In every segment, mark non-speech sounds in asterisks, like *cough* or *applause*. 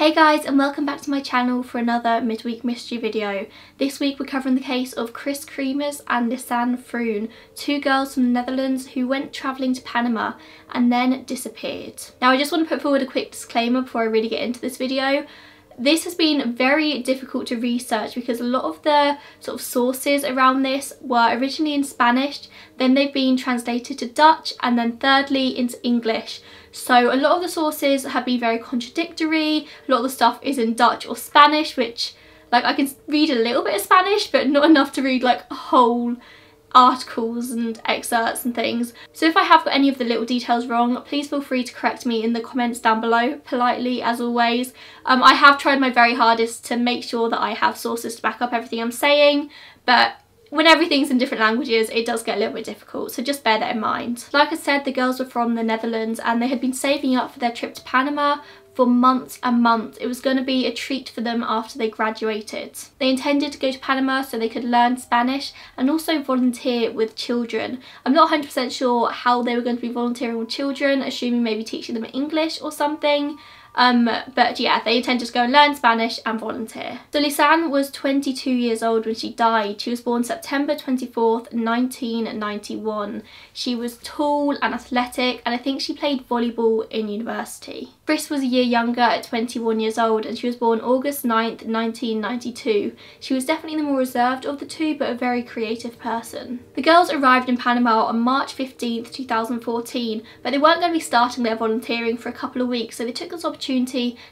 Hey guys and welcome back to my channel for another midweek mystery video. This week we're covering the case of Kris Kremers and Lisanne Froon, two girls from the Netherlands who went travelling to Panama and then disappeared. Now I just want to put forward a quick disclaimer before I really get into this video. This has been very difficult to research because a lot of the sort of sources around this were originally in Spanish, then they've been translated to Dutch and then thirdly into English. So a lot of the sources have been very contradictory, a lot of the stuff is in Dutch or Spanish which like I can read a little bit of Spanish but not enough to read like a whole articles and excerpts and things. So if I have got any of the little details wrong, please feel free to correct me in the comments down below, politely as always. Um, I have tried my very hardest to make sure that I have sources to back up everything I'm saying, but when everything's in different languages it does get a little bit difficult so just bear that in mind. Like I said the girls were from the Netherlands and they had been saving up for their trip to Panama for months and months. It was going to be a treat for them after they graduated. They intended to go to Panama so they could learn Spanish and also volunteer with children. I'm not 100% sure how they were going to be volunteering with children, assuming maybe teaching them English or something. Um, but yeah, they intended to go and learn Spanish and volunteer. So Lisanne was 22 years old when she died. She was born September 24th, 1991. She was tall and athletic and I think she played volleyball in university. Kris was a year younger at 21 years old and she was born August 9th, 1992. She was definitely the more reserved of the two but a very creative person. The girls arrived in Panama on March 15th, 2014 but they weren't going to be starting their volunteering for a couple of weeks so they took this opportunity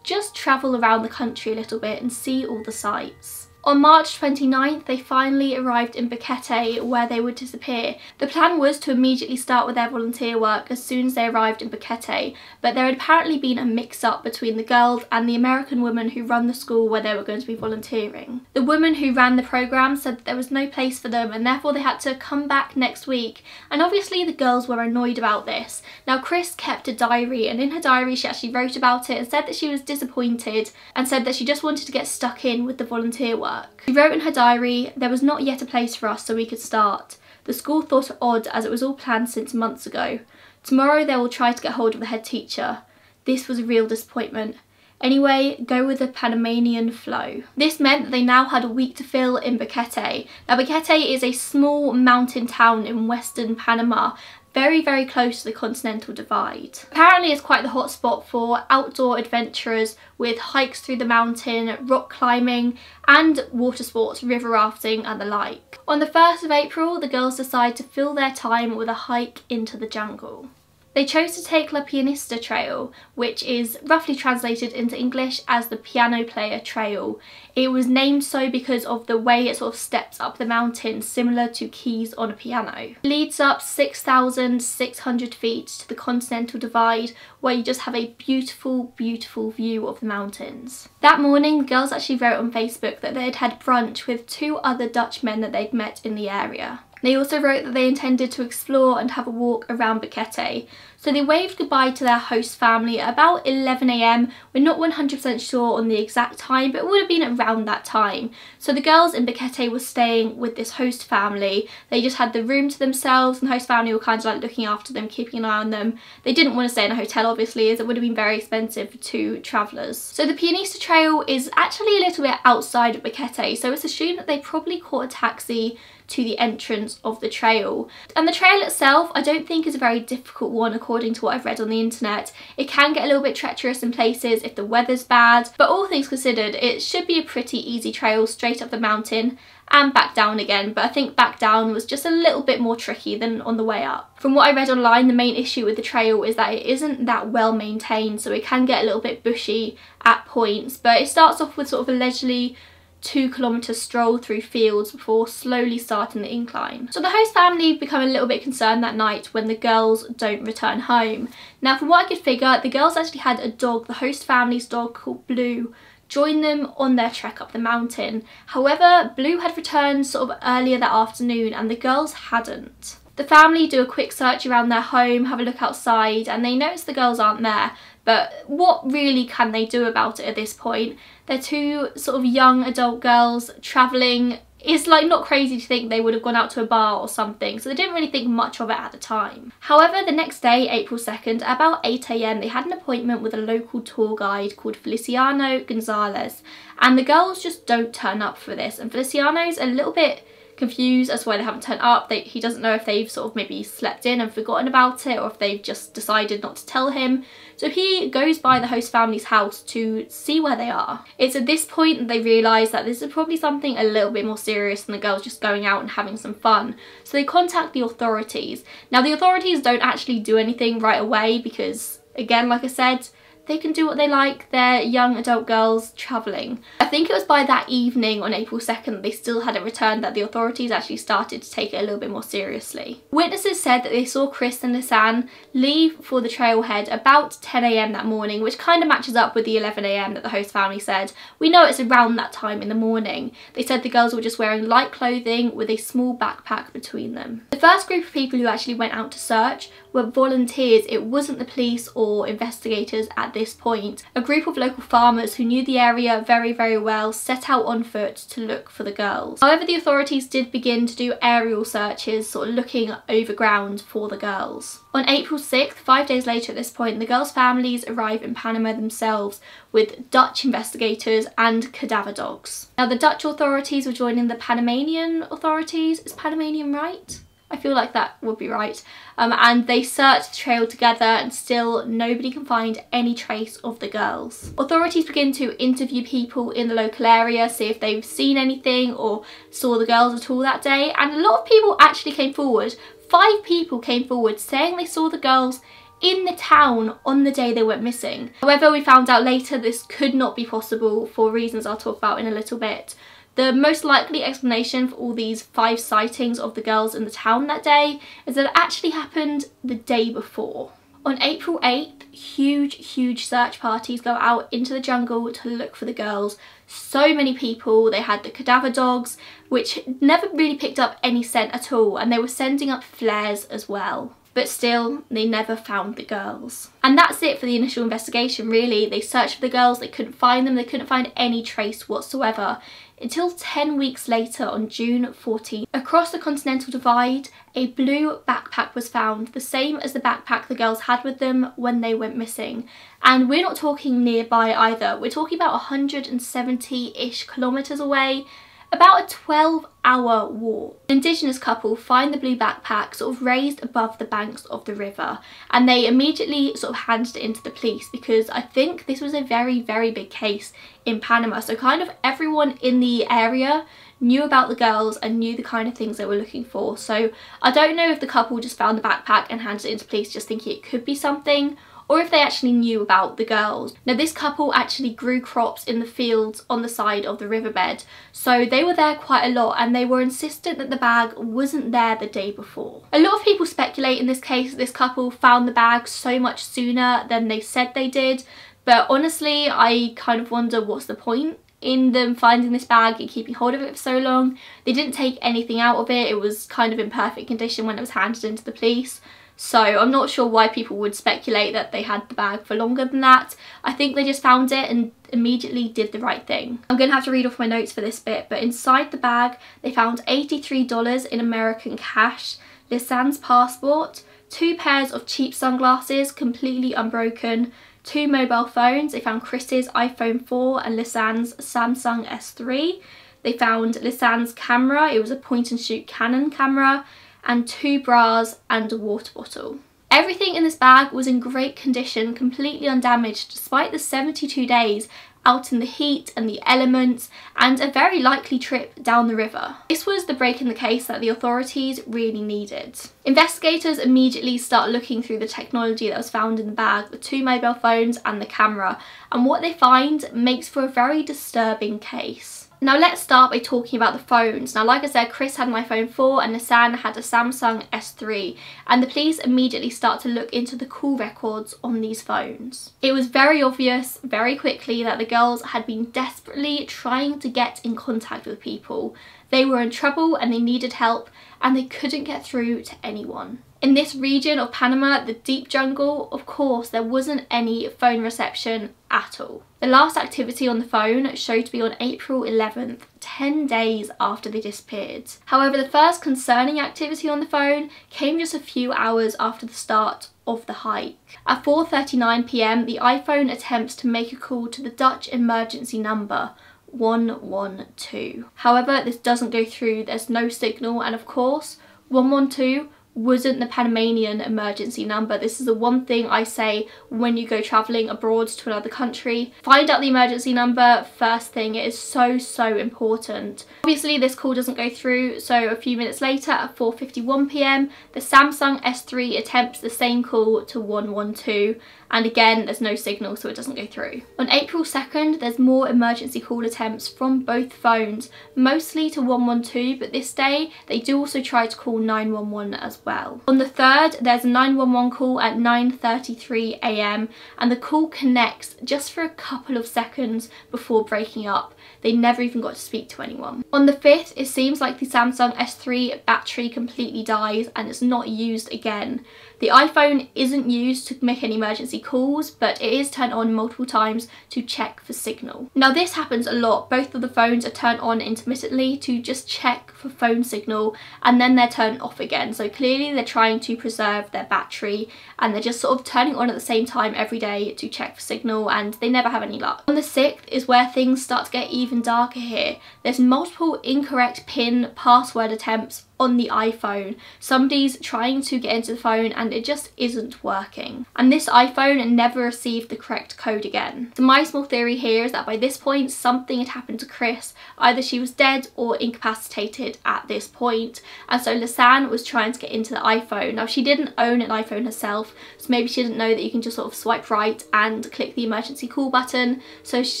just travel around the country a little bit and see all the sights. On March 29th, they finally arrived in Boquete where they would disappear. The plan was to immediately start with their volunteer work as soon as they arrived in Boquete, but there had apparently been a mix-up between the girls and the American woman who run the school where they were going to be volunteering. The woman who ran the programme said that there was no place for them and therefore they had to come back next week, and obviously the girls were annoyed about this. Now Kris kept a diary and in her diary she actually wrote about it and said that she was disappointed and said that she just wanted to get stuck in with the volunteer work work. She wrote in her diary, there was not yet a place for us so we could start. The school thought it odd as it was all planned since months ago. Tomorrow they will try to get hold of the head teacher. This was a real disappointment. Anyway, go with the Panamanian flow. This meant that they now had a week to fill in Boquete. Now Boquete is a small mountain town in western Panama very very close to the continental divide. Apparently it's quite the hot spot for outdoor adventurers with hikes through the mountain, rock climbing and water sports, river rafting and the like. On the 1st of April the girls decide to fill their time with a hike into the jungle. They chose to take La Pianista Trail, which is roughly translated into English as the Piano Player Trail. It was named so because of the way it sort of steps up the mountain, similar to keys on a piano. It leads up 6,600 feet to the Continental Divide, where you just have a beautiful, beautiful view of the mountains. That morning, the girls actually wrote on Facebook that they had had brunch with two other Dutch men that they'd met in the area. They also wrote that they intended to explore and have a walk around Boquete. So they waved goodbye to their host family at about 11am. We're not 100% sure on the exact time, but it would have been around that time. So the girls in Boquete were staying with this host family. They just had the room to themselves and the host family were kind of like looking after them, keeping an eye on them. They didn't want to stay in a hotel obviously as it would have been very expensive for two travellers. So the Pianista Trail is actually a little bit outside of so it's assumed that they probably caught a taxi to the entrance of the trail. And the trail itself I don't think is a very difficult one according to what I've read on the internet. It can get a little bit treacherous in places if the weather's bad, but all things considered it should be a pretty easy trail straight up the mountain and back down again but I think back down was just a little bit more tricky than on the way up. From what I read online the main issue with the trail is that it isn't that well maintained so it can get a little bit bushy at points but it starts off with sort of a leisurely two kilometre stroll through fields before slowly starting the incline. So the host family become a little bit concerned that night when the girls don't return home. Now from what I could figure, the girls actually had a dog, the host family's dog called Blue, join them on their trek up the mountain. However, Blue had returned sort of earlier that afternoon and the girls hadn't. The family do a quick search around their home, have a look outside and they notice the girls aren't there But what really can they do about it at this point? They're two sort of young adult girls travelling it's like not crazy to think they would have gone out to a bar or something so they didn't really think much of it at the time. However the next day April 2nd about 8am they had an appointment with a local tour guide called Feliciano Gonzalez and the girls just don't turn up for this and Feliciano's a little bit confused as to why they haven't turned up. They, he doesn't know if they've sort of maybe slept in and forgotten about it or if they've just decided not to tell him. So he goes by the host family's house to see where they are. It's at this point that they realise that this is probably something a little bit more serious than the girls just going out and having some fun. So they contact the authorities. Now the authorities don't actually do anything right away because again like I said they can do what they like, they're young adult girls travelling. I think it was by that evening on April 2nd they still hadn't returned that the authorities actually started to take it a little bit more seriously. Witnesses said that they saw Kris and Lisanne leave for the trailhead about 10am that morning which kind of matches up with the 11am that the host family said. We know it's around that time in the morning. They said the girls were just wearing light clothing with a small backpack between them. The first group of people who actually went out to search were volunteers. It wasn't the police or investigators at this point. A group of local farmers who knew the area very, very well set out on foot to look for the girls. However, the authorities did begin to do aerial searches, sort of looking over ground for the girls. On April 6th, five days later at this point, the girls' families arrive in Panama themselves with Dutch investigators and cadaver dogs. Now, the Dutch authorities were joining the Panamanian authorities. Is Panamanian right? I feel like that would be right. Um, and they search the trail together and still nobody can find any trace of the girls. Authorities begin to interview people in the local area, see if they've seen anything or saw the girls at all that day. And a lot of people actually came forward. Five people came forward saying they saw the girls in the town on the day they went missing. However, we found out later this could not be possible for reasons I'll talk about in a little bit. The most likely explanation for all these five sightings of the girls in the town that day is that it actually happened the day before. On April 8th, huge, huge search parties go out into the jungle to look for the girls. So many people, they had the cadaver dogs, which never really picked up any scent at all, and they were sending up flares as well but still they never found the girls. And that's it for the initial investigation really. They searched for the girls, they couldn't find them, they couldn't find any trace whatsoever until 10 weeks later on June 14. Across the Continental Divide, a blue backpack was found, the same as the backpack the girls had with them when they went missing. And we're not talking nearby either, we're talking about 170-ish kilometres away about a 12 hour walk. An indigenous couple find the blue backpack sort of raised above the banks of the river and they immediately sort of handed it into the police because I think this was a very very big case in Panama so kind of everyone in the area knew about the girls and knew the kind of things they were looking for so I don't know if the couple just found the backpack and handed it into police just thinking it could be something or if they actually knew about the girls. Now this couple actually grew crops in the fields on the side of the riverbed so they were there quite a lot and they were insistent that the bag wasn't there the day before. A lot of people speculate in this case that this couple found the bag so much sooner than they said they did but honestly I kind of wonder what's the point in them finding this bag and keeping hold of it for so long. They didn't take anything out of it, it was kind of in perfect condition when it was handed into the police. So I'm not sure why people would speculate that they had the bag for longer than that. I think they just found it and immediately did the right thing. I'm going to have to read off my notes for this bit, but inside the bag they found $83 in American cash, Lisanne's passport, two pairs of cheap sunglasses completely unbroken, two mobile phones. They found Kris's iPhone 4 and Lisanne's Samsung S3. They found Lisanne's camera, it was a point and shoot Canon camera and two bras and a water bottle. Everything in this bag was in great condition, completely undamaged despite the 72 days out in the heat and the elements and a very likely trip down the river. This was the break in the case that the authorities really needed. Investigators immediately start looking through the technology that was found in the bag, the two mobile phones and the camera, and what they find makes for a very disturbing case. Now let's start by talking about the phones. Now like I said, Kris had an iPhone 4 and Lisanne had a Samsung S3 and the police immediately start to look into the call records on these phones. It was very obvious very quickly that the girls had been desperately trying to get in contact with people. They were in trouble and they needed help and they couldn't get through to anyone. In this region of Panama, the deep jungle, of course, there wasn't any phone reception at all. The last activity on the phone showed to be on April 11th, 10 days after they disappeared. However, the first concerning activity on the phone came just a few hours after the start of the hike. At 4.39pm, the iPhone attempts to make a call to the Dutch emergency number 112. However, this doesn't go through, there's no signal, and of course, 112 wasn't the Panamanian emergency number. This is the one thing I say when you go travelling abroad to another country. Find out the emergency number first thing. It is so, so important. Obviously, this call doesn't go through, so a few minutes later at 4.51pm, the Samsung S3 attempts the same call to 112 and again there's no signal so it doesn't go through. On April 2nd there's more emergency call attempts from both phones, mostly to 112 but this day they do also try to call 911 as well. On the 3rd there's a 911 call at 9.33am and the call connects just for a couple of seconds before breaking up. They never even got to speak to anyone. On the 5th it seems like the Samsung S3 battery completely dies and it's not used again. The iPhone isn't used to make any emergency calls, but it is turned on multiple times to check for signal. Now this happens a lot. Both of the phones are turned on intermittently to just check for phone signal and then they're turned off again. So clearly they're trying to preserve their battery and they're just sort of turning on at the same time every day to check for signal and they never have any luck. On the 6th is where things start to get even darker here. There's multiple incorrect PIN password attempts on the iPhone. Somebody's trying to get into the phone and it just isn't working. And this iPhone never received the correct code again. So my small theory here is that by this point something had happened to Kris. Either she was dead or incapacitated at this point. And so Lisanne was trying to get into the iPhone. Now she didn't own an iPhone herself so maybe she didn't know that you can just sort of swipe right and click the emergency call button. So she's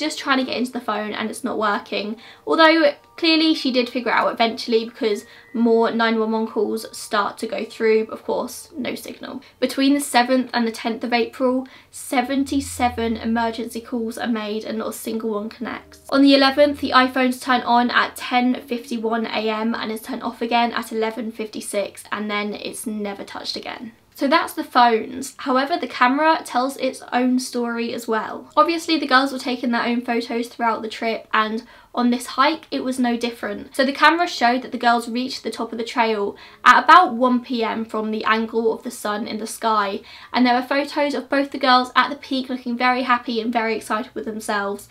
just trying to get into the phone and it's not working. Although Clearly she did figure out eventually because more 911 calls start to go through, of course, no signal. Between the 7th and the 10th of April, 77 emergency calls are made and not a single one connects. On the 11th, the iPhones turn on at 10.51am and is turned off again at 11.56 and then it's never touched again. So that's the phones. However, the camera tells its own story as well. Obviously, the girls were taking their own photos throughout the trip and on this hike, it was no different. So the camera showed that the girls reached the top of the trail at about 1pm from the angle of the sun in the sky. And there were photos of both the girls at the peak looking very happy and very excited with themselves.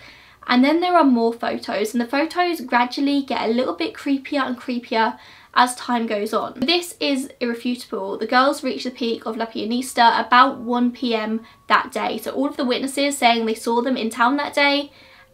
And then there are more photos and the photos gradually get a little bit creepier and creepier as time goes on. This is irrefutable. The girls reached the peak of La Pianista about 1pm that day. So all of the witnesses saying they saw them in town that day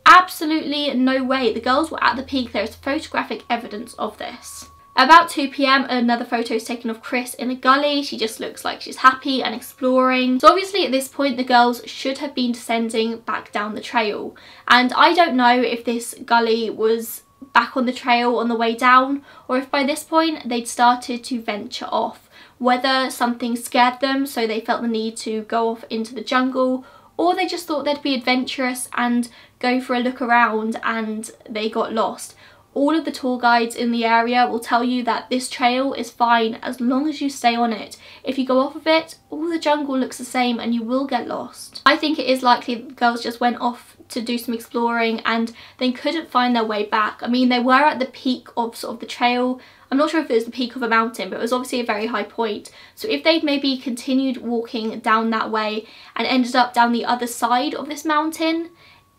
Absolutely no way. The girls were at the peak. There is photographic evidence of this. About 2pm, another photo is taken of Kris in a gully. She just looks like she's happy and exploring. So obviously at this point, the girls should have been descending back down the trail. And I don't know if this gully was back on the trail on the way down or if by this point they'd started to venture off. Whether something scared them so they felt the need to go off into the jungle or they just thought they'd be adventurous and go for a look around and they got lost. All of the tour guides in the area will tell you that this trail is fine as long as you stay on it. If you go off of it, all the jungle looks the same and you will get lost. I think it is likely the girls just went off to do some exploring and then couldn't find their way back. I mean, they were at the peak of sort of the trail. I'm not sure if it was the peak of a mountain, but it was obviously a very high point. So if they'd maybe continued walking down that way and ended up down the other side of this mountain,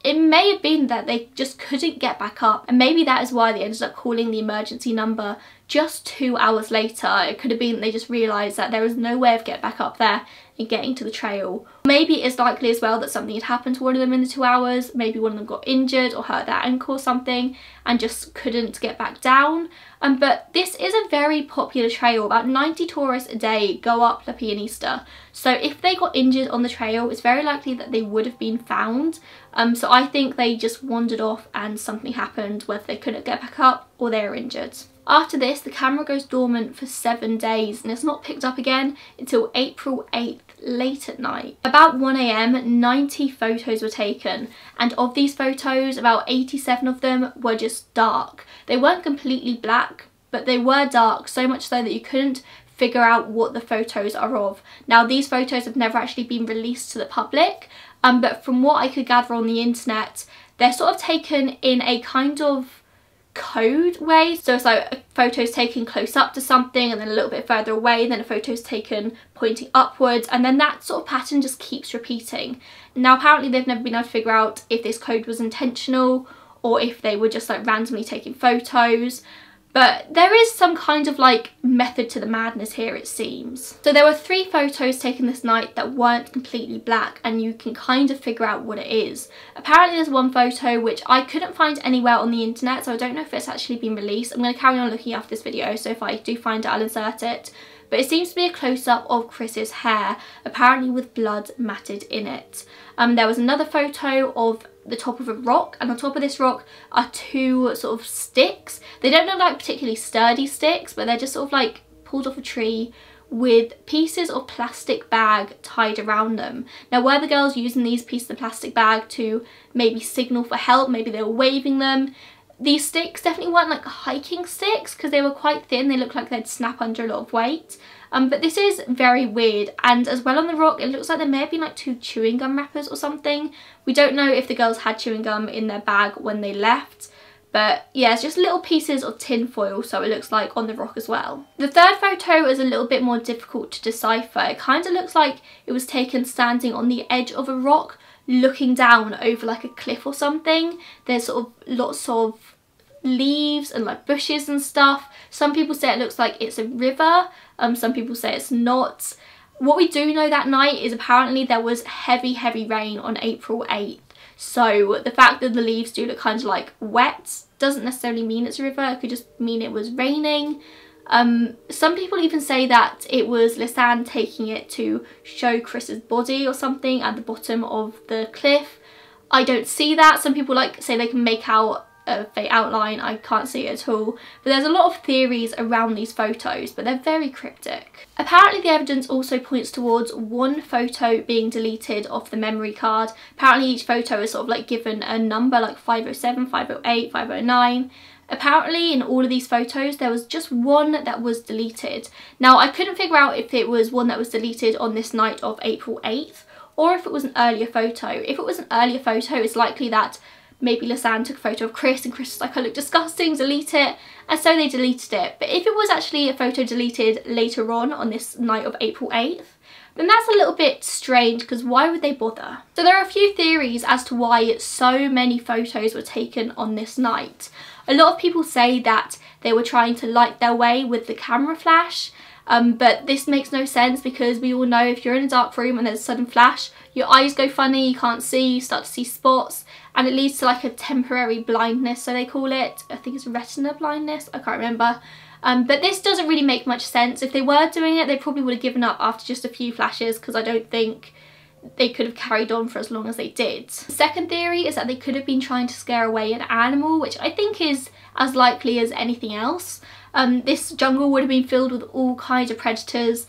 it may have been that they just couldn't get back up and maybe that is why they ended up calling the emergency number just two hours later. It could have been they just realised that there was no way of getting back up there and getting to the trail. Maybe it's likely as well that something had happened to one of them in the two hours. Maybe one of them got injured or hurt their ankle or something and just couldn't get back down. Um, but this is a very popular trail. About 90 tourists a day go up La Pianista. So if they got injured on the trail, it's very likely that they would have been found. Um, so I think they just wandered off and something happened, whether they couldn't get back up or they were injured. After this, the camera goes dormant for seven days and it's not picked up again until April 8th, late at night. About 1am, 90 photos were taken and of these photos, about 87 of them were just dark. They weren't completely black, but they were dark, so much so that you couldn't figure out what the photos are of. Now these photos have never actually been released to the public um, but from what I could gather on the internet they're sort of taken in a kind of code way. So it's like a photo's taken close up to something and then a little bit further away then a photo's taken pointing upwards and then that sort of pattern just keeps repeating. Now apparently they've never been able to figure out if this code was intentional or if they were just like randomly taking photos but there is some kind of like method to the madness here it seems. So there were three photos taken this night that weren't completely black and you can kind of figure out what it is. Apparently there's one photo which I couldn't find anywhere on the internet so I don't know if it's actually been released. I'm going to carry on looking after this video so if I do find it I'll insert it. But it seems to be a close-up of Kris's hair, apparently with blood matted in it. Um, there was another photo of the top of a rock and on top of this rock are two sort of sticks. They don't look like particularly sturdy sticks but they're just sort of like pulled off a tree with pieces of plastic bag tied around them. Now were the girls using these pieces of plastic bag to maybe signal for help, maybe they were waving them. These sticks definitely weren't like hiking sticks because they were quite thin, they looked like they'd snap under a lot of weight. Um, but this is very weird and as well on the rock it looks like there may have been like two chewing gum wrappers or something. We don't know if the girls had chewing gum in their bag when they left but yeah it's just little pieces of tin foil so it looks like on the rock as well. The third photo is a little bit more difficult to decipher. It kind of looks like it was taken standing on the edge of a rock looking down over like a cliff or something. There's sort of lots of leaves and like bushes and stuff. Some people say it looks like it's a river, um, some people say it's not. What we do know that night is apparently there was heavy, heavy rain on April 8th. So the fact that the leaves do look kind of like wet doesn't necessarily mean it's a river. It could just mean it was raining. Um, some people even say that it was Lisanne taking it to show Kris's body or something at the bottom of the cliff. I don't see that. Some people like say they can make out a fake outline, I can't see it at all. But there's a lot of theories around these photos, but they're very cryptic. Apparently the evidence also points towards one photo being deleted off the memory card. Apparently each photo is sort of like given a number like 507, 508, 509. Apparently in all of these photos there was just one that was deleted. Now I couldn't figure out if it was one that was deleted on this night of April 8th or if it was an earlier photo. If it was an earlier photo it's likely that maybe Lisanne took a photo of Kris and Kris was like, I look disgusting, delete it. And so they deleted it. But if it was actually a photo deleted later on, on this night of April 8th, then that's a little bit strange because why would they bother? So there are a few theories as to why so many photos were taken on this night. A lot of people say that they were trying to light their way with the camera flash um, but this makes no sense because we all know if you're in a dark room and there's a sudden flash, your eyes go funny, you can't see, you start to see spots, and it leads to like a temporary blindness, so they call it. I think it's retina blindness, I can't remember. Um, but this doesn't really make much sense. If they were doing it, they probably would have given up after just a few flashes because I don't think they could have carried on for as long as they did. Second theory is that they could have been trying to scare away an animal, which I think is as likely as anything else. Um, this jungle would have been filled with all kinds of predators,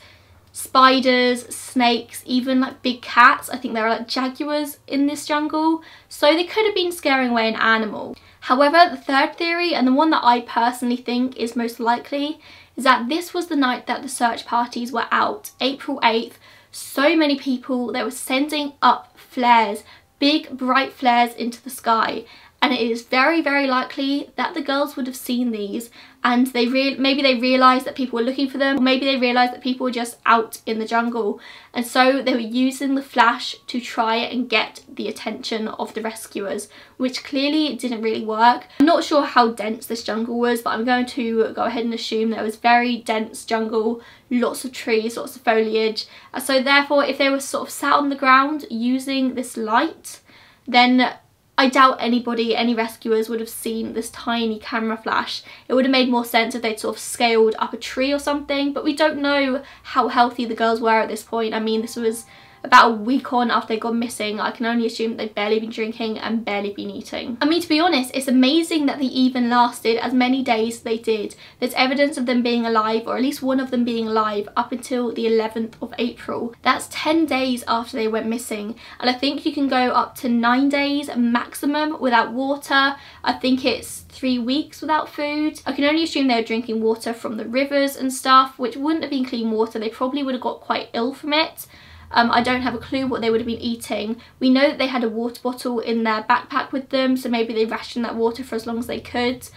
spiders, snakes, even like big cats. I think there are like jaguars in this jungle. So they could have been scaring away an animal. However, the third theory, and the one that I personally think is most likely, is that this was the night that the search parties were out, April 8th. So many people, they were sending up flares, big bright flares into the sky and it is very very likely that the girls would have seen these and they maybe they realised that people were looking for them or maybe they realised that people were just out in the jungle and so they were using the flash to try and get the attention of the rescuers which clearly didn't really work. I'm not sure how dense this jungle was but I'm going to go ahead and assume there was very dense jungle, lots of trees, lots of foliage so therefore if they were sort of sat on the ground using this light then I doubt anybody, any rescuers would have seen this tiny camera flash. It would have made more sense if they'd sort of scaled up a tree or something, but we don't know how healthy the girls were at this point. I mean, this was about a week on after they've gone missing. I can only assume they've barely been drinking and barely been eating. I mean, to be honest, it's amazing that they even lasted as many days as they did. There's evidence of them being alive, or at least one of them being alive, up until the 11th of April. That's 10 days after they went missing. And I think you can go up to nine days maximum without water. I think it's three weeks without food. I can only assume they were drinking water from the rivers and stuff, which wouldn't have been clean water. They probably would have got quite ill from it. Um, I don't have a clue what they would have been eating. We know that they had a water bottle in their backpack with them, so maybe they rationed that water for as long as they could.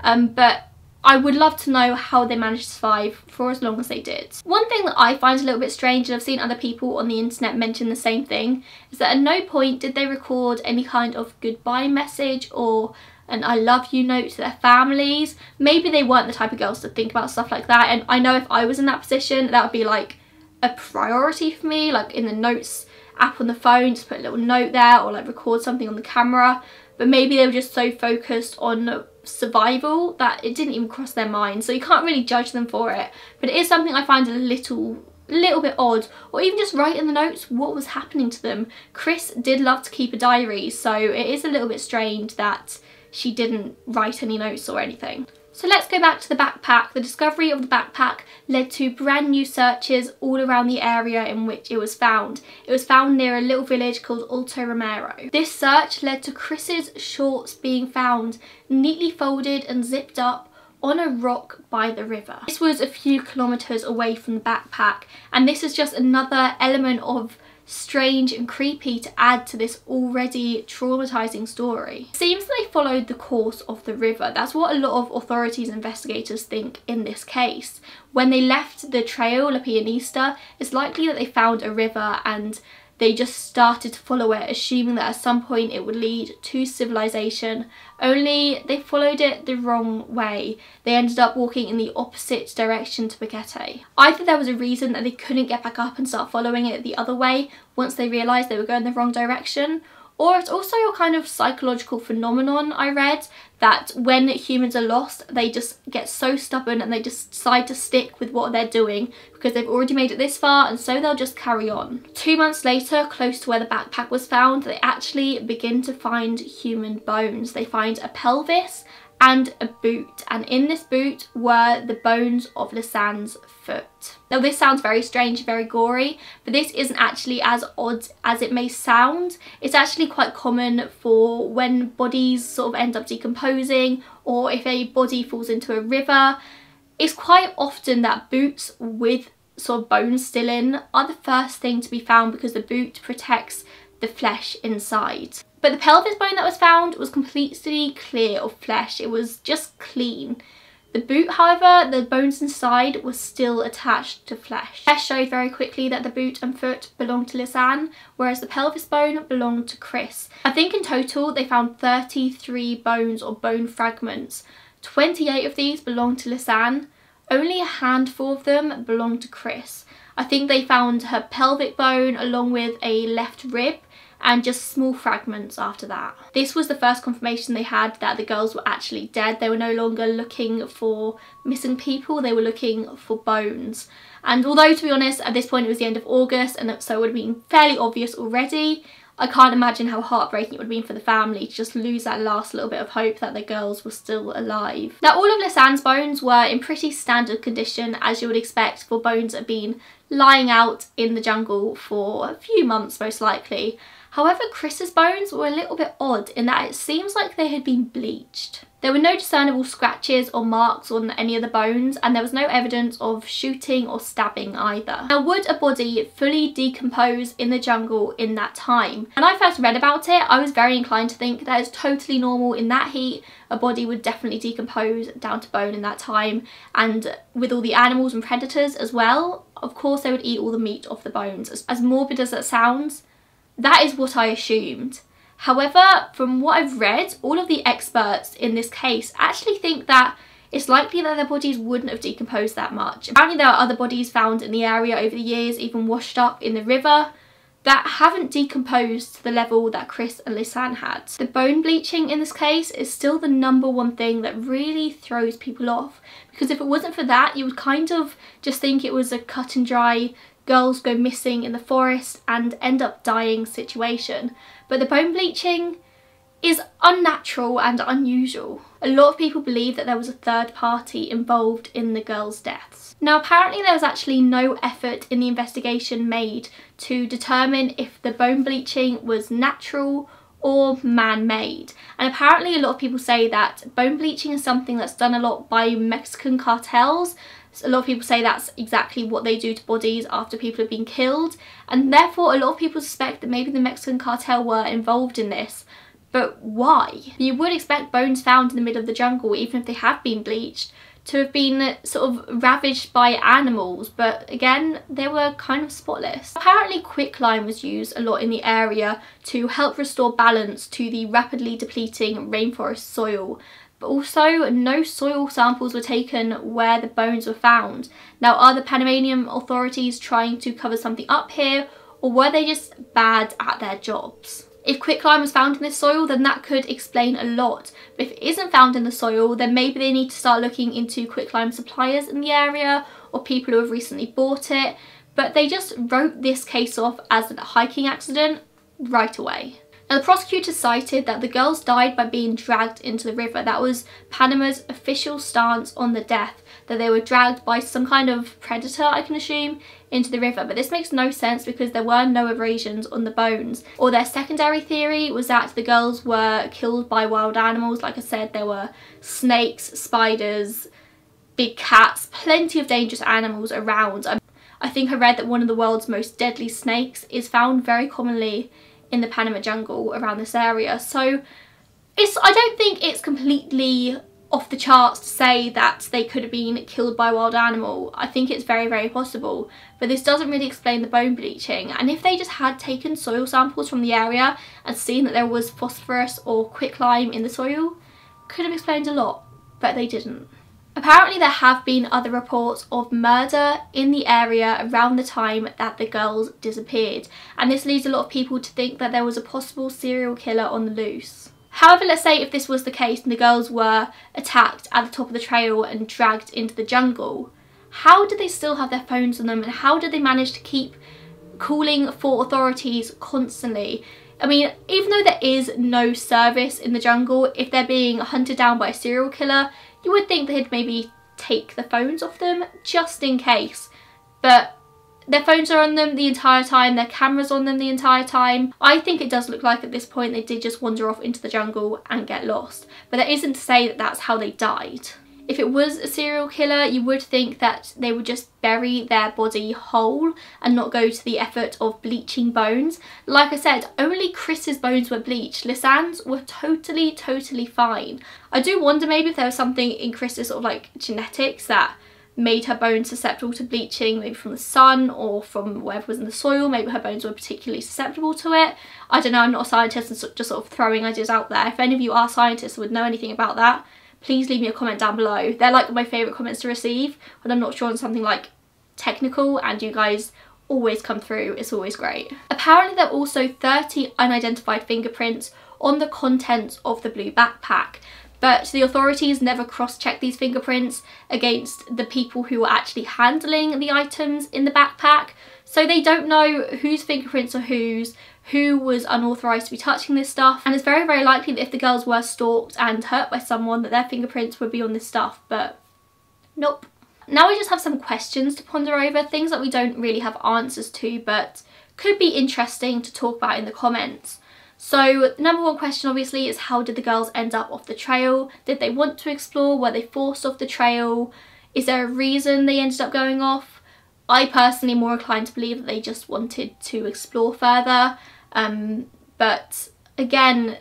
Um, but I would love to know how they managed to survive for as long as they did. One thing that I find a little bit strange, and I've seen other people on the internet mention the same thing, is that at no point did they record any kind of goodbye message or an I love you note to their families. Maybe they weren't the type of girls to think about stuff like that, and I know if I was in that position, that would be like a priority for me, like in the notes app on the phone, just put a little note there or like record something on the camera. But maybe they were just so focused on survival that it didn't even cross their mind. So you can't really judge them for it. But it is something I find a little little bit odd or even just write in the notes what was happening to them. Kris did love to keep a diary so it is a little bit strange that she didn't write any notes or anything. So let's go back to the backpack. The discovery of the backpack led to brand new searches all around the area in which it was found. It was found near a little village called Alto Romero. This search led to Kris's shorts being found neatly folded and zipped up on a rock by the river. This was a few kilometres away from the backpack and this is just another element of strange and creepy to add to this already traumatizing story. It seems they followed the course of the river. That's what a lot of authorities and investigators think in this case. When they left the trail, La Pianista, it's likely that they found a river and they just started to follow it, assuming that at some point it would lead to civilization, only they followed it the wrong way. They ended up walking in the opposite direction to Boquete. Either there was a reason that they couldn't get back up and start following it the other way once they realised they were going the wrong direction, or it's also a kind of psychological phenomenon I read that when humans are lost they just get so stubborn and they just decide to stick with what they're doing because they've already made it this far and so they'll just carry on. Two months later, close to where the backpack was found, they actually begin to find human bones. They find a pelvis and a boot and in this boot were the bones of Lisanne's foot. Now this sounds very strange, very gory, but this isn't actually as odd as it may sound. It's actually quite common for when bodies sort of end up decomposing or if a body falls into a river. It's quite often that boots with sort of bones still in are the first thing to be found because the boot protects the flesh inside. But the pelvis bone that was found was completely clear of flesh. It was just clean. The boot, however, the bones inside were still attached to flesh. Tests showed very quickly that the boot and foot belonged to Lisanne, whereas the pelvis bone belonged to Kris. I think in total they found 33 bones or bone fragments. 28 of these belonged to Lisanne. Only a handful of them belonged to Kris. I think they found her pelvic bone along with a left rib and just small fragments after that. This was the first confirmation they had that the girls were actually dead. They were no longer looking for missing people, they were looking for bones. And although to be honest at this point it was the end of August and so it would have been fairly obvious already, I can't imagine how heartbreaking it would have been for the family to just lose that last little bit of hope that the girls were still alive. Now all of Lisanne's bones were in pretty standard condition as you would expect for bones that have been lying out in the jungle for a few months most likely However, Kris's bones were a little bit odd in that it seems like they had been bleached. There were no discernible scratches or marks on any of the bones and there was no evidence of shooting or stabbing either. Now would a body fully decompose in the jungle in that time? When I first read about it I was very inclined to think that it's totally normal in that heat a body would definitely decompose down to bone in that time and with all the animals and predators as well of course they would eat all the meat off the bones. As, morbid as that sounds that is what I assumed. However, from what I've read, all of the experts in this case actually think that it's likely that their bodies wouldn't have decomposed that much. Apparently there are other bodies found in the area over the years, even washed up in the river, that haven't decomposed to the level that Kris and Lisanne had. The bone bleaching in this case is still the number one thing that really throws people off because if it wasn't for that you would kind of just think it was a cut and dry girls go missing in the forest and end up dying situation. But the bone bleaching is unnatural and unusual. A lot of people believe that there was a third party involved in the girls' deaths. Now apparently there was actually no effort in the investigation made to determine if the bone bleaching was natural or man-made and apparently a lot of people say that bone bleaching is something that's done a lot by Mexican cartels a lot of people say that's exactly what they do to bodies after people have been killed and therefore a lot of people suspect that maybe the Mexican cartel were involved in this but why? You would expect bones found in the middle of the jungle even if they have been bleached to have been sort of ravaged by animals but again they were kind of spotless. Apparently quicklime was used a lot in the area to help restore balance to the rapidly depleting rainforest soil but also no soil samples were taken where the bones were found. Now are the Panamanian authorities trying to cover something up here or were they just bad at their jobs? If quicklime was found in this soil, then that could explain a lot. But if it isn't found in the soil, then maybe they need to start looking into quicklime suppliers in the area or people who have recently bought it. But they just wrote this case off as a hiking accident right away. Now the prosecutor cited that the girls died by being dragged into the river. That was Panama's official stance on the death, that they were dragged by some kind of predator, I can assume, into the river. But this makes no sense because there were no abrasions on the bones. Or their secondary theory was that the girls were killed by wild animals. Like I said, there were snakes, spiders, big cats, plenty of dangerous animals around. Um, I think I read that one of the world's most deadly snakes is found very commonly in the Panama jungle around this area. So it's I don't think it's completely off the charts to say that they could have been killed by a wild animal. I think it's very, very possible. But this doesn't really explain the bone bleaching. And if they just had taken soil samples from the area and seen that there was phosphorus or quicklime in the soil, could have explained a lot, but they didn't. Apparently there have been other reports of murder in the area around the time that the girls disappeared and this leads a lot of people to think that there was a possible serial killer on the loose. However, let's say if this was the case and the girls were attacked at the top of the trail and dragged into the jungle, how did they still have their phones on them and how did they manage to keep calling for authorities constantly? I mean, even though there is no service in the jungle, if they're being hunted down by a serial killer, you would think they'd maybe take the phones off them just in case. But their phones are on them the entire time, their cameras on them the entire time. I think it does look like at this point they did just wander off into the jungle and get lost. But that isn't to say that that's how they died. If it was a serial killer, you would think that they would just bury their body whole and not go to the effort of bleaching bones. Like I said, only Kris's bones were bleached. Lisanne's were totally, totally fine. I do wonder maybe if there was something in Kris's sort of like genetics that made her bones susceptible to bleaching, maybe from the sun or from whatever was in the soil. Maybe her bones were particularly susceptible to it. I don't know, I'm not a scientist and just sort of throwing ideas out there. If any of you are scientists would know anything about that, please leave me a comment down below. They're like my favourite comments to receive when I'm not sure on something like technical and you guys always come through. It's always great. Apparently there are also 30 unidentified fingerprints on the contents of the blue backpack but the authorities never cross-checked these fingerprints against the people who were actually handling the items in the backpack so they don't know whose fingerprints are whose who was unauthorised to be touching this stuff and it's very very likely that if the girls were stalked and hurt by someone that their fingerprints would be on this stuff but nope. Now we just have some questions to ponder over, things that we don't really have answers to but could be interesting to talk about in the comments. So number one question obviously is how did the girls end up off the trail? Did they want to explore? Were they forced off the trail? Is there a reason they ended up going off? I personally more inclined to believe that they just wanted to explore further um, but again,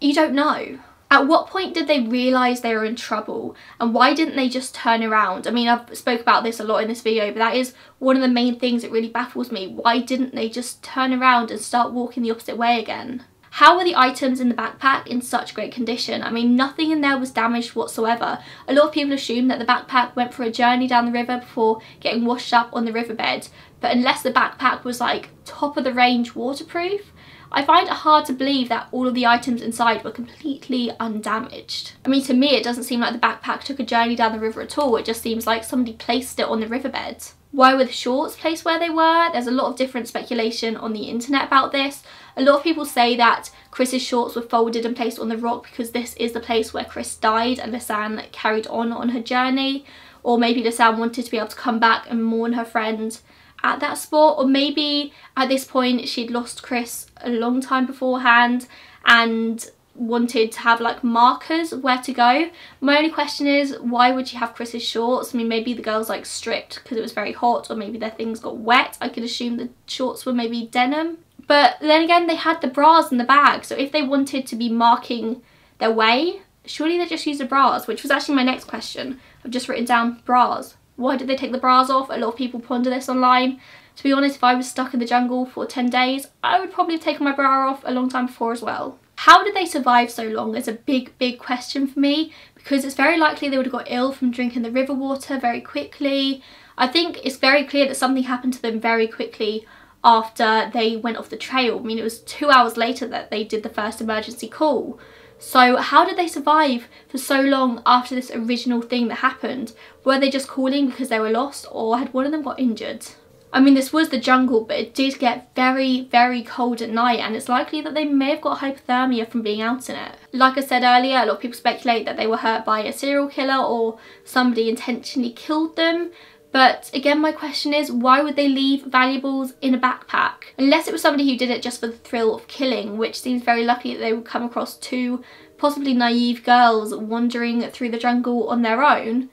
you don't know. At what point did they realise they were in trouble and why didn't they just turn around? I mean, I've spoke about this a lot in this video, but that is one of the main things that really baffles me. Why didn't they just turn around and start walking the opposite way again? How were the items in the backpack in such great condition? I mean, nothing in there was damaged whatsoever. A lot of people assume that the backpack went for a journey down the river before getting washed up on the riverbed, but unless the backpack was like top of the range waterproof, I find it hard to believe that all of the items inside were completely undamaged. I mean, to me, it doesn't seem like the backpack took a journey down the river at all. It just seems like somebody placed it on the riverbed. Why were the shorts placed where they were? There's a lot of different speculation on the internet about this. A lot of people say that Kris's shorts were folded and placed on the rock because this is the place where Kris died and Lisanne carried on on her journey. Or maybe Lisanne wanted to be able to come back and mourn her friend at that sport Or maybe at this point she'd lost Kris a long time beforehand and wanted to have like markers where to go. My only question is why would you have Kris's shorts? I mean maybe the girls like stripped because it was very hot or maybe their things got wet. I could assume the shorts were maybe denim. But then again they had the bras in the bag so if they wanted to be marking their way surely they just used the bras which was actually my next question. I've just written down bras. Why did they take the bras off? A lot of people ponder this online. To be honest, if I was stuck in the jungle for 10 days, I would probably have taken my bra off a long time before as well. How did they survive so long is a big, big question for me because it's very likely they would have got ill from drinking the river water very quickly. I think it's very clear that something happened to them very quickly after they went off the trail. I mean, it was two hours later that they did the first emergency call. So how did they survive for so long after this original thing that happened? Were they just calling because they were lost or had one of them got injured? I mean, this was the jungle, but it did get very, very cold at night and it's likely that they may have got hypothermia from being out in it. Like I said earlier, a lot of people speculate that they were hurt by a serial killer or somebody intentionally killed them. But again, my question is, why would they leave valuables in a backpack? Unless it was somebody who did it just for the thrill of killing, which seems very lucky that they would come across two possibly naive girls wandering through the jungle on their own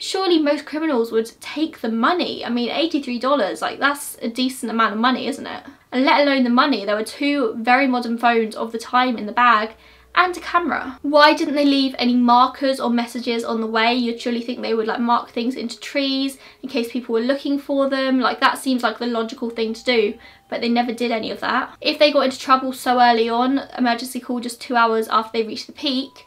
surely most criminals would take the money. I mean, $83, like that's a decent amount of money, isn't it? And let alone the money, there were two very modern phones of the time in the bag and a camera. Why didn't they leave any markers or messages on the way? You'd surely think they would like mark things into trees in case people were looking for them. Like that seems like the logical thing to do, but they never did any of that. If they got into trouble so early on, emergency call just two hours after they reached the peak,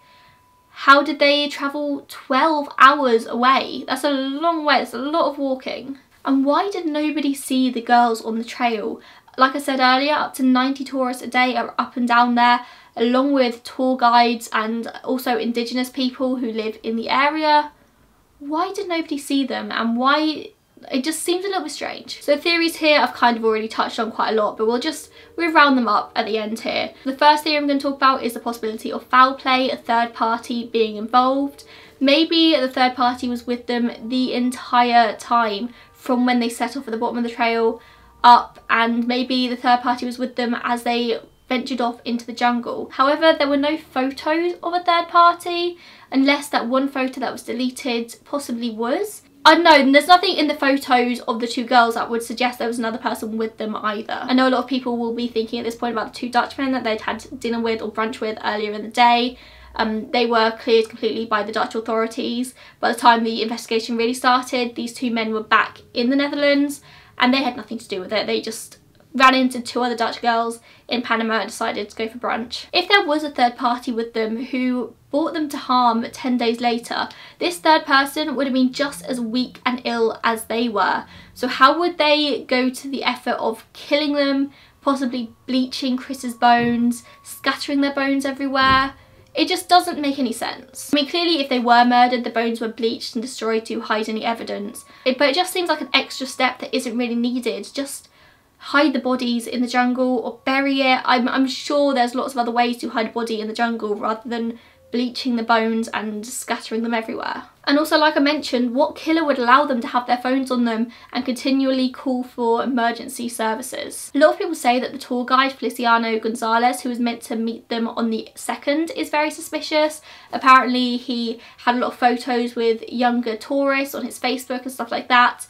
how did they travel 12 hours away? That's a long way, it's a lot of walking. And why did nobody see the girls on the trail? Like I said earlier, up to 90 tourists a day are up and down there, along with tour guides and also indigenous people who live in the area. Why did nobody see them and why it just seems a little bit strange. So theories here I've kind of already touched on quite a lot, but we'll just we'll round them up at the end here. The first theory I'm going to talk about is the possibility of foul play, a third party being involved. Maybe the third party was with them the entire time from when they set off at the bottom of the trail up and maybe the third party was with them as they ventured off into the jungle. However, there were no photos of a third party unless that one photo that was deleted possibly was. I don't know, there's nothing in the photos of the two girls that would suggest there was another person with them either. I know a lot of people will be thinking at this point about the two Dutchmen that they'd had dinner with or brunch with earlier in the day. Um, they were cleared completely by the Dutch authorities. By the time the investigation really started, these two men were back in the Netherlands and they had nothing to do with it. They just ran into two other Dutch girls in Panama and decided to go for brunch. If there was a third party with them who brought them to harm 10 days later, this third person would have been just as weak and ill as they were. So how would they go to the effort of killing them, possibly bleaching Kris's bones, scattering their bones everywhere? It just doesn't make any sense. I mean, clearly if they were murdered, the bones were bleached and destroyed to hide any evidence. It, but it just seems like an extra step that isn't really needed. Just hide the bodies in the jungle or bury it. I'm, I'm sure there's lots of other ways to hide a body in the jungle rather than bleaching the bones and scattering them everywhere. And also, like I mentioned, what killer would allow them to have their phones on them and continually call for emergency services? A lot of people say that the tour guide, Feliciano Gonzalez, who was meant to meet them on the 2nd, is very suspicious. Apparently, he had a lot of photos with younger tourists on his Facebook and stuff like that.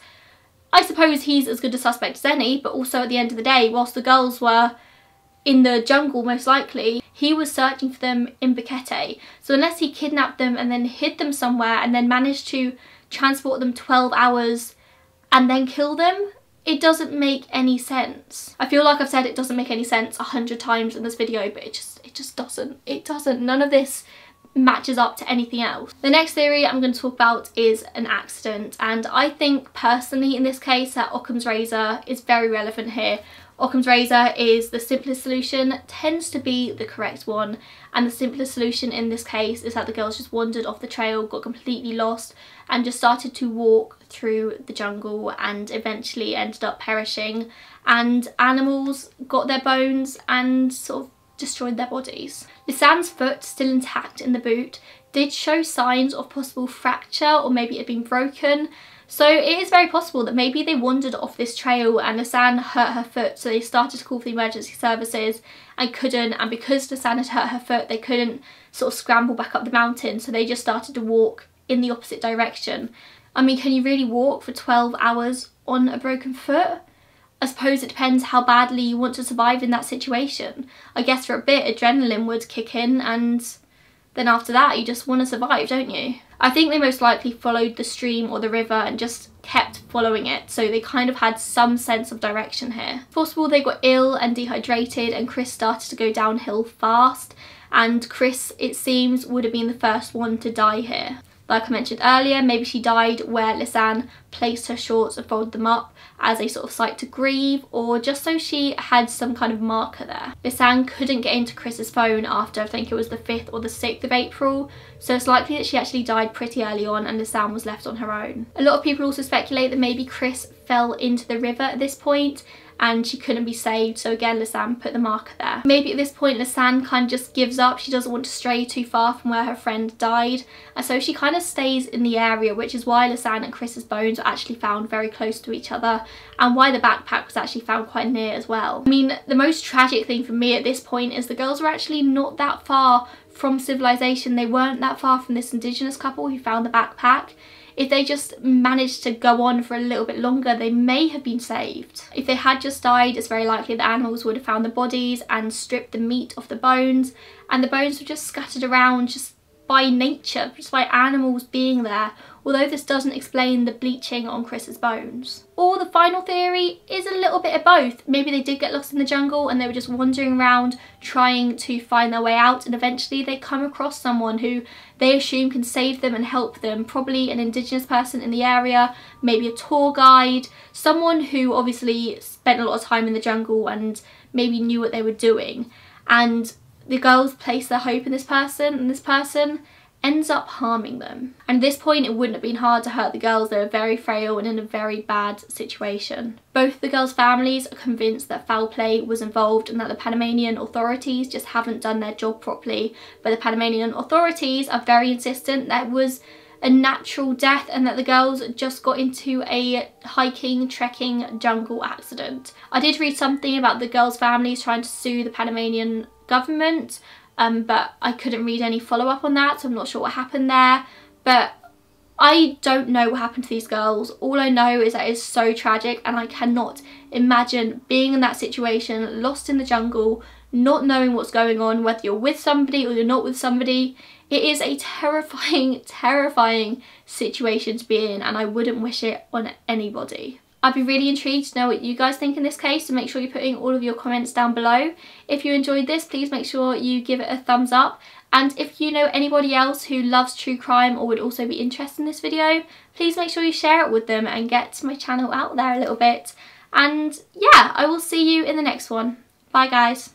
I suppose he's as good a suspect as any, but also at the end of the day, whilst the girls were in the jungle most likely, he was searching for them in Boquete. So unless he kidnapped them and then hid them somewhere and then managed to transport them 12 hours and then kill them, it doesn't make any sense. I feel like I've said it doesn't make any sense a hundred times in this video, but it just it just doesn't. It doesn't. None of this matches up to anything else. The next theory I'm going to talk about is an accident and I think personally in this case that Occam's razor is very relevant here. Occam's razor is the simplest solution, tends to be the correct one and the simplest solution in this case is that the girls just wandered off the trail, got completely lost and just started to walk through the jungle and eventually ended up perishing and animals got their bones and sort of destroyed their bodies. Lisanne's foot, still intact in the boot, did show signs of possible fracture or maybe it had been broken. So it is very possible that maybe they wandered off this trail and Lisanne hurt her foot so they started to call for the emergency services and couldn't and because Lisanne had hurt her foot they couldn't sort of scramble back up the mountain so they just started to walk in the opposite direction. I mean can you really walk for 12 hours on a broken foot? I suppose it depends how badly you want to survive in that situation. I guess for a bit adrenaline would kick in and then after that you just want to survive, don't you? I think they most likely followed the stream or the river and just kept following it so they kind of had some sense of direction here. First of all, they got ill and dehydrated and Kris started to go downhill fast and Kris it seems would have been the first one to die here. Like I mentioned earlier, maybe she died where Lisanne placed her shorts and folded them up as a sort of site to grieve or just so she had some kind of marker there. Lisanne couldn't get into Kris's phone after I think it was the 5th or the 6th of April so it's likely that she actually died pretty early on and Lisanne was left on her own. A lot of people also speculate that maybe Kris fell into the river at this point and she couldn't be saved. So again Lisanne put the marker there. Maybe at this point Lisanne kind of just gives up, she doesn't want to stray too far from where her friend died. And so she kind of stays in the area which is why Lisanne and Kris's bones were actually found very close to each other and why the backpack was actually found quite near as well. I mean the most tragic thing for me at this point is the girls were actually not that far from civilization, they weren't that far from this indigenous couple who found the backpack if they just managed to go on for a little bit longer, they may have been saved. If they had just died, it's very likely the animals would have found the bodies and stripped the meat off the bones, and the bones were just scattered around just by nature, just by animals being there although this doesn't explain the bleaching on Kris's bones. Or the final theory is a little bit of both. Maybe they did get lost in the jungle and they were just wandering around trying to find their way out and eventually they come across someone who they assume can save them and help them. Probably an indigenous person in the area, maybe a tour guide, someone who obviously spent a lot of time in the jungle and maybe knew what they were doing. And the girls place their hope in this person and this person ends up harming them. And at this point it wouldn't have been hard to hurt the girls, they were very frail and in a very bad situation. Both the girls' families are convinced that foul play was involved and that the Panamanian authorities just haven't done their job properly. But the Panamanian authorities are very insistent that it was a natural death and that the girls just got into a hiking, trekking jungle accident. I did read something about the girls' families trying to sue the Panamanian government um, but I couldn't read any follow-up on that so I'm not sure what happened there. But I don't know what happened to these girls. All I know is that it's so tragic and I cannot imagine being in that situation lost in the jungle not knowing what's going on whether you're with somebody or you're not with somebody. It is a terrifying *laughs* terrifying situation to be in and I wouldn't wish it on anybody I'd be really intrigued to know what you guys think in this case so make sure you're putting all of your comments down below. If you enjoyed this please make sure you give it a thumbs up and if you know anybody else who loves true crime or would also be interested in this video please make sure you share it with them and get my channel out there a little bit and yeah I will see you in the next one. Bye guys.